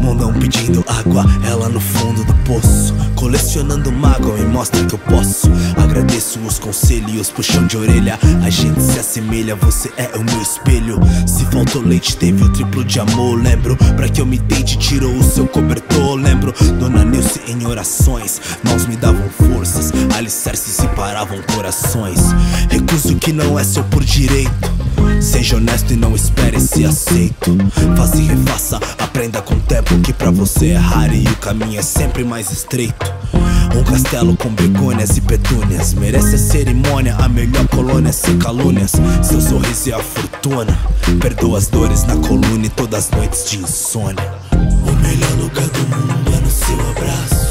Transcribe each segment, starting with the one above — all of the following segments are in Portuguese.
Mundão pedindo água, ela no fundo do poço. Colecionando mágoa me mostra que eu posso. Agradeço os conselhos, puxão de orelha. A gente se assemelha, você é o meu espelho. Se faltou leite, teve o triplo de amor. Lembro, pra que eu me deite, tirou o seu cobertor. Lembro, Dona Nilce em orações. Mãos me davam forças, alicerces separavam corações. Recuso que não é seu por direito. Seja honesto e não espere ser aceito. Faça e refaça, aprenda com o tempo que pra você é raro e o caminho é sempre mais estreito. Um castelo com begônias e petúnias merece a cerimônia, a melhor colônia sem calúnias. Seu sorriso é a fortuna, perdoa as dores na coluna e todas as noites de insônia. O melhor lugar do mundo é no seu abraço.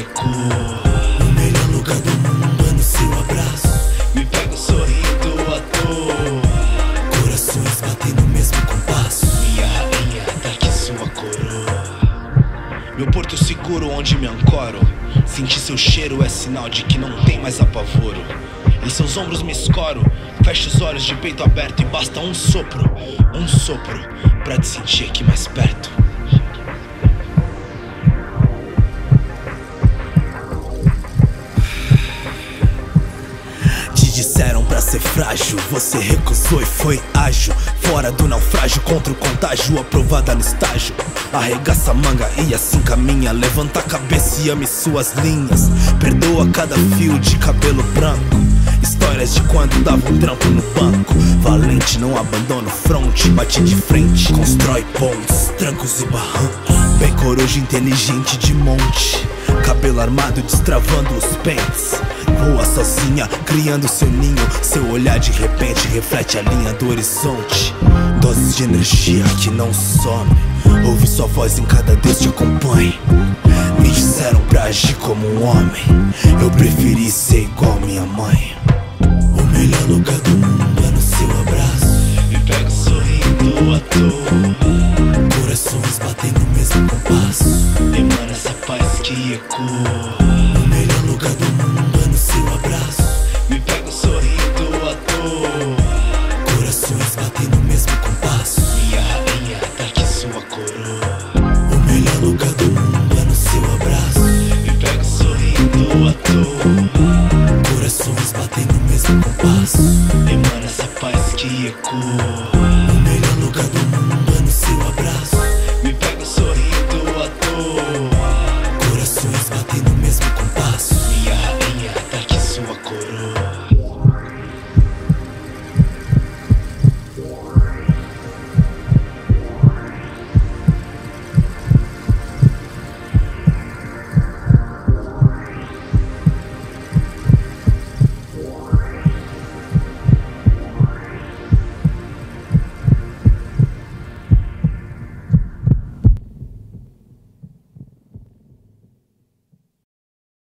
Ecoa. O melhor lugar do mundo é no seu abraço. Me pego sorrindo à toa. Corações batem no mesmo compasso. Minha rainha, daqui sua coroa. Meu porto seguro onde me ancoro. Sentir seu cheiro é sinal de que não tem mais apavoro. Em seus ombros me escoro. Fecho os olhos de peito aberto e basta um sopro, um sopro, pra te sentir aqui mais perto. Ser frágil, você recusou e foi ágil. Fora do naufrágio, contra o contágio, aprovada no estágio. Arregaça a manga e assim caminha. Levanta a cabeça e ame suas linhas. Perdoa cada fio de cabelo branco. Histórias de quando dava um trampo no banco. Valente, não abandona o front, bate de frente. Constrói pontes, trancos e barrancos. Bem coruja inteligente de monte. Cabelo armado destravando os pentes. Voa sozinha, criando seu ninho. Seu olhar de repente reflete a linha do horizonte. Doses de energia que não some. Ouve sua voz em cada Deus te acompanhe. Me disseram pra agir como um homem. Eu preferi ser igual minha mãe. O melhor lugar do mundo é no seu abraço. Me pego sorrindo à toa. Corações batem no mesmo compasso. Emana essa paz que ecoa. O melhor lugar do mundo paz, emana essa paz que ecoa.